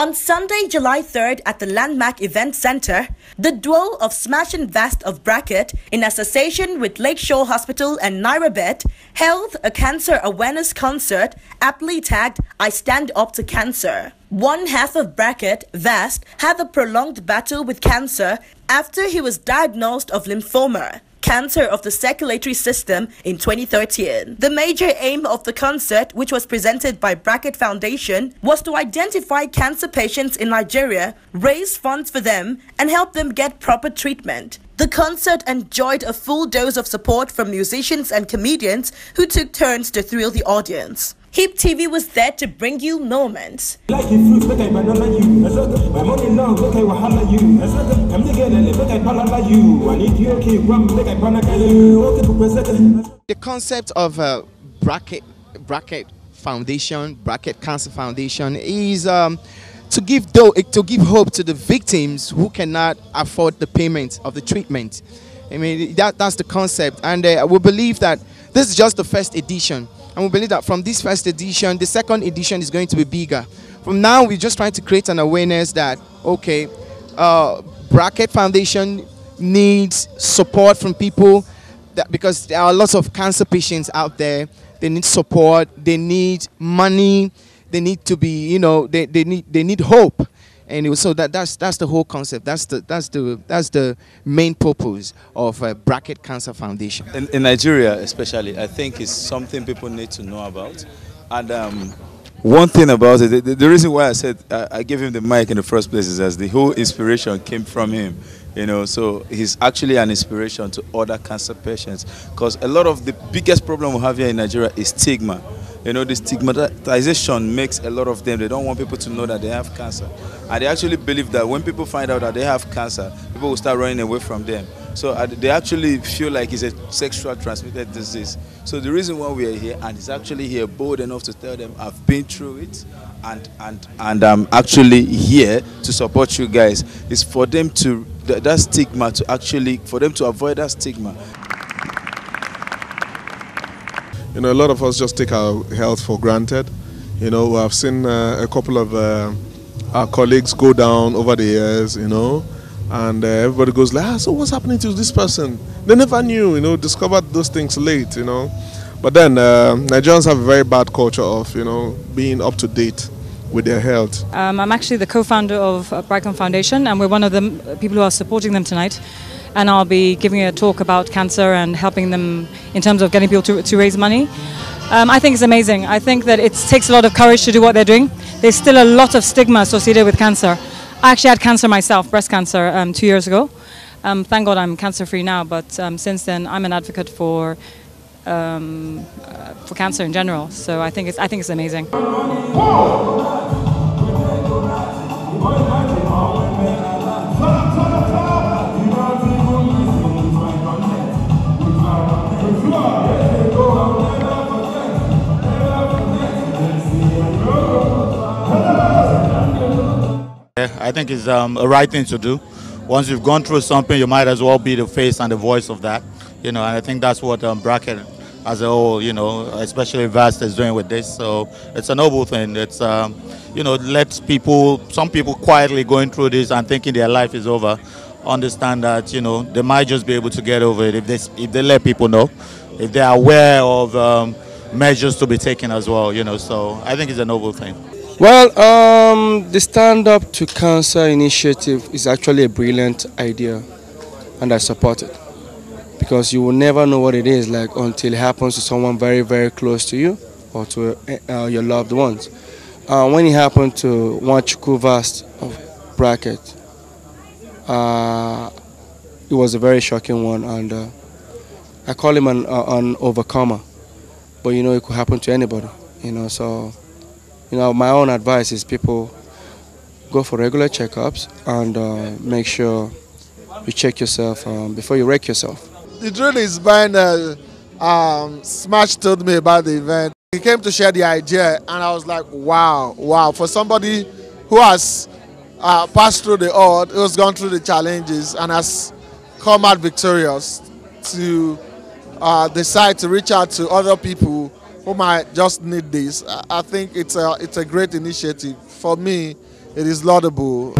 On Sunday, July 3rd at the Landmark Event Center, the duo of Smash and Vast of Bracket, in association with Lakeshore Hospital and NairaBet, held a cancer awareness concert aptly tagged I Stand Up to Cancer. One half of Bracket, Vast, had a prolonged battle with cancer after he was diagnosed of lymphoma cancer of the circulatory system in 2013. The major aim of the concert, which was presented by Bracket Foundation, was to identify cancer patients in Nigeria, raise funds for them, and help them get proper treatment. The concert enjoyed a full dose of support from musicians and comedians who took turns to thrill the audience. Hip TV was there to bring you moments. Like fruit, make I banana you. My money now, make I wahala you. I'm make I palala you. I need you, okay, one, make I banana you. The concept of uh, bracket, bracket foundation, bracket cancer foundation is um, to give though to give hope to the victims who cannot afford the payment of the treatment. I mean that that's the concept, and uh, we believe that this is just the first edition. And we believe that from this first edition, the second edition is going to be bigger. From now, we're just trying to create an awareness that, okay, uh, Bracket Foundation needs support from people that, because there are lots of cancer patients out there. They need support, they need money, they need to be, you know, they, they, need, they need hope and was, so that that's that's the whole concept. That's the that's the that's the main purpose of uh, Bracket Cancer Foundation. In, in, Nigeria, especially, I think it's something people need to know about. And um, one thing about it, the, the, reason why I said I, I gave him the mic in the first place is as the whole inspiration came from him you know so he's actually an inspiration to other cancer patients because a lot of the biggest problem we have here in nigeria is stigma you know, the stigmatization makes a lot of them, they don't want people to know that they have cancer. And they actually believe that when people find out that they have cancer, people will start running away from them. So uh, they actually feel like it's a sexual transmitted disease. So the reason why we are here, and he's actually here bold enough to tell them, I've been through it, and and and I'm actually here to support you guys, is for them to that stigma to actually for them to avoid that stigma you know, a lot of us just take our health for granted. You know, I've seen uh, a couple of uh, our colleagues go down over the years, you know, and uh, everybody goes like, ah, so what's happening to this person? They never knew, you know, discovered those things late, you know. But then uh, Nigerians have a very bad culture of, you know, being up to date with their health. Um, I'm actually the co-founder of uh, Bricon Foundation, and we're one of the people who are supporting them tonight and I'll be giving a talk about cancer and helping them in terms of getting people to, to raise money. Um, I think it's amazing. I think that it takes a lot of courage to do what they're doing. There's still a lot of stigma associated with cancer. I actually had cancer myself, breast cancer, um, two years ago. Um, thank God I'm cancer free now, but um, since then I'm an advocate for um, uh, for cancer in general. So I think it's I think it's amazing. I think it's um, a right thing to do. Once you've gone through something, you might as well be the face and the voice of that. You know, and I think that's what um, Bracket as a whole, you know, especially Vast is doing with this. So it's a noble thing. It's, um, you know, let people, some people quietly going through this and thinking their life is over, understand that, you know, they might just be able to get over it if they, if they let people know, if they're aware of um, measures to be taken as well, you know. So I think it's a noble thing. Well, um, the Stand Up to Cancer initiative is actually a brilliant idea, and I support it because you will never know what it is like until it happens to someone very, very close to you or to uh, your loved ones. Uh, when it happened to Nwachukwu Vast of Bracket, uh, it was a very shocking one, and uh, I call him an, uh, an overcomer. But you know, it could happen to anybody. You know, so you know, my own advice is people go for regular checkups and uh, make sure you check yourself um, before you wreck yourself. The drill is when uh, um, Smash told me about the event. He came to share the idea, and I was like, wow, wow. For somebody who has uh, passed through the odd, who has gone through the challenges, and has come out victorious to uh, decide to reach out to other people who might just need this. I think it's a, it's a great initiative. For me, it is laudable.